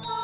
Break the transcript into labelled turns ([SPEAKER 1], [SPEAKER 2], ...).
[SPEAKER 1] Bye.